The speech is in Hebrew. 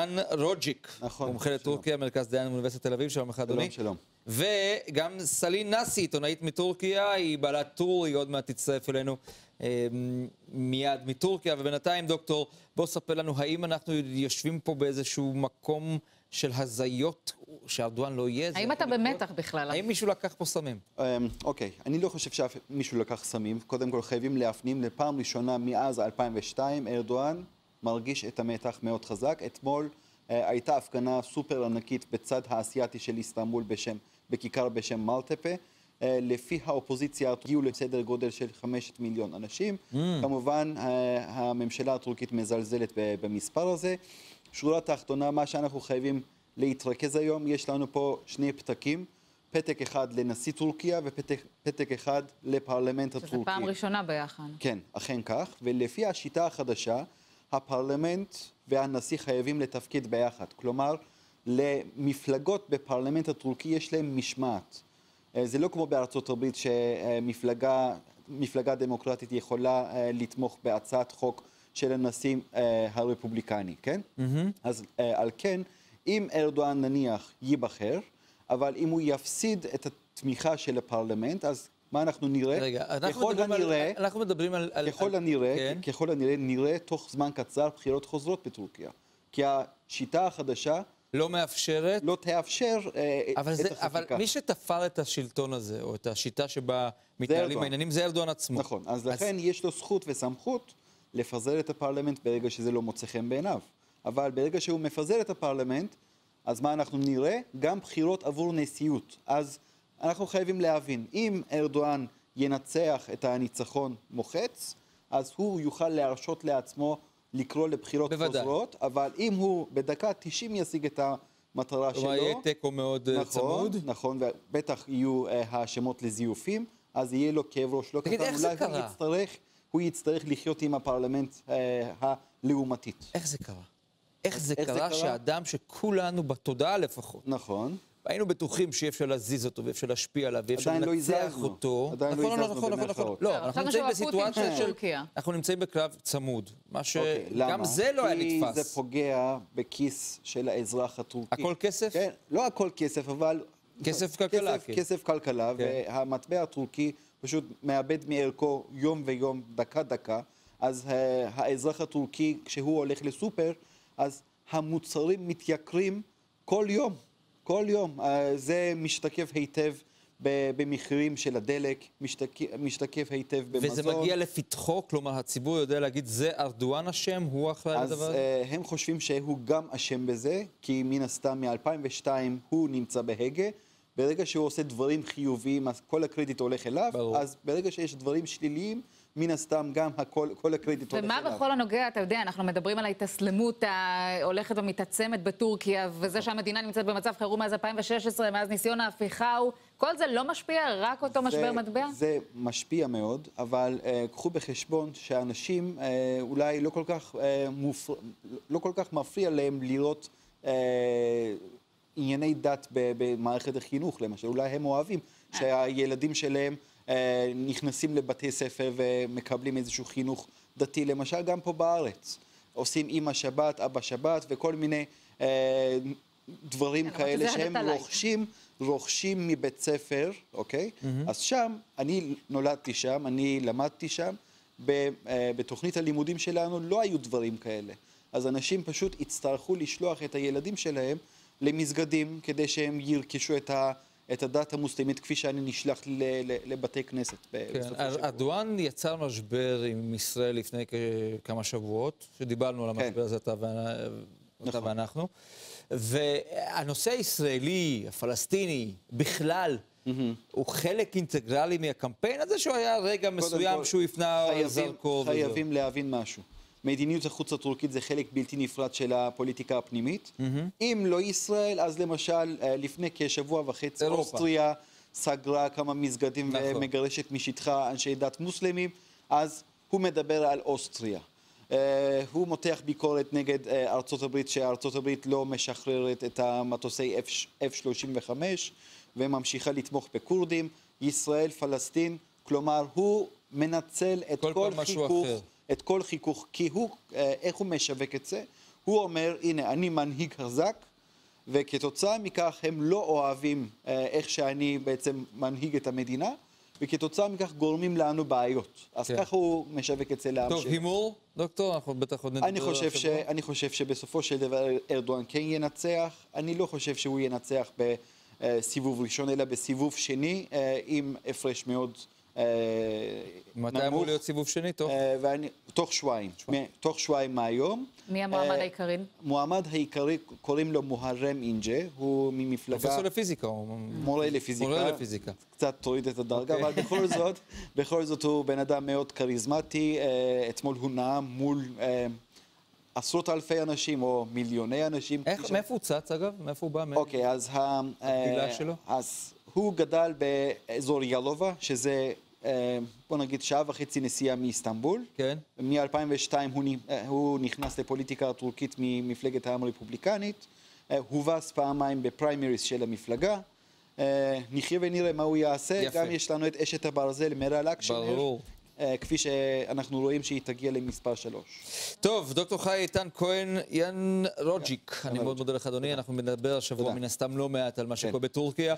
דן רוג'יק, נכון, מומחה שלום. לטורקיה, מרכז דיין מאוניברסיטת תל אביב, שלום לך אדוני. שלום. וגם סלין נאסי, עיתונאית מטורקיה, היא בעלת טור, היא עוד מעט תצטרף אלינו אה, מיד מטורקיה. ובינתיים, דוקטור, בוא ספר לנו, האם אנחנו יושבים פה באיזשהו מקום של הזיות, שארדואן לא יהיה? זה האם אתה לקרות? במתח בכלל? האם מישהו לקח פה סמים? אמ, אוקיי, אני לא חושב שמישהו לקח סמים. קודם כל חייבים להפנים, לפעם ראשונה מאז 2002, ארדואן מרגיש את המתח מאוד חזק. אתמול אה, הייתה הפגנה סופר ענקית בצד האסייתי של איסטנבול בשם, בכיכר בשם מלטפה. אה, לפי האופוזיציה הגיעו לסדר גודל של חמשת מיליון אנשים. כמובן, אה, הממשלה הטורקית מזלזלת במספר הזה. שורה תחתונה, מה שאנחנו חייבים להתרכז היום, יש לנו פה שני פתקים. פתק אחד לנשיא טורקיה ופתק פתק אחד לפרלמנט שזו הטורקי. פעם ראשונה ביחד. כן, אכן כך, ולפי השיטה החדשה, הפרלמנט והנשיא חייבים לתפקיד ביחד. כלומר, למפלגות בפרלמנט הטורקי יש להם משמעת. אה, זה לא כמו בארצות הברית שמפלגה מפלגה דמוקרטית יכולה אה, לתמוך בהצעת חוק של הנשיא אה, הרפובליקני, כן? אז אה, על כן, אם ארדואן נניח ייבחר, אבל אם הוא יפסיד את התמיכה של הפרלמנט, אז מה אנחנו נראה? רגע, אנחנו ככל מדברים על... הנראה, אנחנו מדברים על... על- ככל על- הנראה, כן. ככל הנראה, נראה תוך זמן קצר בחירות חוזרות בטורקיה. כי השיטה החדשה לא מאפשרת. לא תאפשר אה, אבל, את זה, החקיקה. אבל מי שתפר את השלטון הזה, או את השיטה שבה מתנהלים. העניינים, זה ארדואן עצמו. נכון, אז לכן יש לו זכות וסמכות לפזר את הפרלמנט ברגע שזה לא מוצא חן בעיניו. אבל ברגע שהוא מפזר את הפרלמנט, אז מה אנחנו נראה? גם בחירות עבור נשיאות. אז אנחנו חייבים להבין, אם ארדואן ינצח את הניצחון מוחץ, אז הוא יוכל להרשות לעצמו לקרוא לבחירות בוודאי. חוזרות, אבל אם הוא בדקה 90 ישיג את המטרה שלו... יהיה תיקו מאוד אה, נכון, צמוד. נכון, ובטח יהיו אה, האשמות לזיופים, אז יהיה לו כאב ראש לא תגיד, קטן. איך זה אולי הוא קרה? יצטרך, הוא יצטרך לחיות עם הפרלמנט אה, הלעומתית. איך זה קרה? איך זה איך זה קרה קרה? שאדם שכולנו, בתודעה לפחות, נכון. היינו בטוחים שאי אפשר להזיז אותו ואי אפשר להשפיע עליו ואי אפשר עדיין לא לנצח הזזנו. אותו. עדיין לא נכון, הזזנו נכון, נכון, נכון. לא, לא, אנחנו נמצאים בסיטואציה של. טורקיה. אנחנו נמצאים בקרב צמוד. מה אוקיי? שגם זה לא היה כי זה נתפס. פוגע בכיס של האזרח הטורקי. הכל כסף? כן, לא הכל כסף, אבל... כסף כלכלה, כסף, כן. כסף כלכלה, כן. והמטבע הטורקי פשוט מאבד מערכו יום ויום, דקה-דקה. אז אה, האזרח הטורקי, כשהוא הולך לסופר, אז המוצרים מתייקרים כל יום. כל יום. אה, זה משתקף היטב במחירים של הדלק, משתק- משתקף היטב במזון. וזה מגיע לפתחו, כלומר, הציבור יודע להגיד, זה ארדואן אשם, הוא אחראי אז לדבר הזה? אה, הם חושבים שהוא גם אשם בזה, כי מן הסתם מ-2002 הוא נמצא בהגה. ברגע שהוא עושה דברים חיוביים, אז כל הקרדיט הולך אליו. ברור. אז ברגע שיש דברים שליליים, מן הסתם גם הכל, כל הקרדיט הולך ומה אליו. בכל הנוגע, אתה יודע, אנחנו מדברים על ההתאסלמות ההולכת ומתעצמת בטורקיה, וזה שהמדינה נמצאת במצב חירום מאז 2016, מאז ניסיון ההפיכה הוא, כל זה לא משפיע, רק אותו משבר זה, מטבע? זה משפיע מאוד, אבל uh, קחו בחשבון שאנשים uh, אולי לא כל כך, uh, מופר... לא כל כך מפריע להם לראות uh, ענייני דת במערכת החינוך, למשל. אולי הם אוהבים שהילדים שלהם נכנסים לבתי ספר ומקבלים איזשהו חינוך דתי, למשל גם פה בארץ. עושים אימא שבת, אבא שבת וכל מיני uh, דברים למרות כאלה שהם. רוכשים, רוכשים מבית ספר, אוקיי? אז שם, אני נולדתי שם, אני למדתי שם, ב- אה, בתוכנית הלימודים שלנו לא היו דברים כאלה. אז אנשים פשוט יצטרכו לשלוח את הילדים שלהם למסגדים כדי שהם ירכשו את, ה, את הדת המוסלמית כפי שאני נשלח לבתי כנסת. כן. ארדואן יצר משבר עם ישראל לפני כמה שבועות, שדיברנו על כן. המשבר הזה, אתה נכון. ואנחנו. והנושא הישראלי, הפלסטיני, בכלל, הוא חלק אינטגרלי מהקמפיין הזה, שהוא היה רגע מסוים כל, שהוא הפנה חייבים- זרקור וזהו? חייבים להבין משהו. מדיניות החוץ הטורקית זה חלק בלתי נפרד של הפוליטיקה הפנימית. אם לא ישראל, אז למשל, אה, לפני כשבוע וחצי, אירופה. אוסטריה סגרה כמה מסגדים נכון. ומגרשת משטחה אנשי דת מוסלמים, אז הוא מדבר על אוסטריה. אה, הוא מותח ביקורת נגד אה, ארצות הברית, שארצות הברית לא משחררת את המטוסי F- F-35 וממשיכה לתמוך בכורדים. ישראל, פלסטין, כלומר, הוא מנצל את כל כל, חיכוך. את כל חיכוך, כי הוא, אה, איך הוא משווק את זה? הוא אומר, הנה, אני מנהיג חזק, וכתוצאה מכך הם לא אוהבים אה, איך שאני בעצם מנהיג את המדינה, וכתוצאה מכך גורמים לנו בעיות. אז כן. ככה הוא משווק אצל העם טוב, שלו. הימור, דוקטור? אנחנו בטח עוד נדבר אני חושב, ש... אני חושב שבסופו של דבר ארדואן כן ינצח. אני לא חושב שהוא ינצח בסיבוב ראשון, אלא בסיבוב שני, אה, עם הפרש מאוד אה, מתי אמור. להיות סיבוב שני? טוב. אה, ואני, תוך שבועיים. תוך שבועיים מהיום. מי המועמד אה, העיקרי? מועמד העיקרי, קוראים לו מוהרם אינג'ה, הוא ממפלגה... פרופסור לפיזיקה. מורה לפיזיקה. מורה לפיזיקה. קצת תוריד את הדרגה, אוקיי. אבל בכל זאת, בכל זאת הוא בן אדם מאוד כריזמטי. אה, אתמול הוא נאם מול אה, עשרות אלפי אנשים או מיליוני אנשים. איך, מאיפה הוא צץ אגב? מאיפה הוא בא? אוקיי, אז ה... הקהילה אה, שלו? אז הוא גדל באזור ילובה, שזה, אה, בוא נגיד, שעה וחצי נסיעה מאיסטנבול. כן. מ-2002 הוא, נ- אה, הוא נכנס לפוליטיקה הטורקית ממפלגת העם הרפובליקנית, אה, הובס פעמיים בפריימריס של המפלגה. נחיה ונראה מה הוא יעשה. יפה. גם יש לנו את אשת הברזל, מרל אקשנר. ברור. כפי שאנחנו רואים שהיא תגיע למספר שלוש. טוב, דוקטור חי איתן כהן, יאן רוג'יק. אני יאן מאוד מודה לך, אדוני. אנחנו נדבר השבוע. מן הסתם לא מעט על מה שקורה בטורקיה.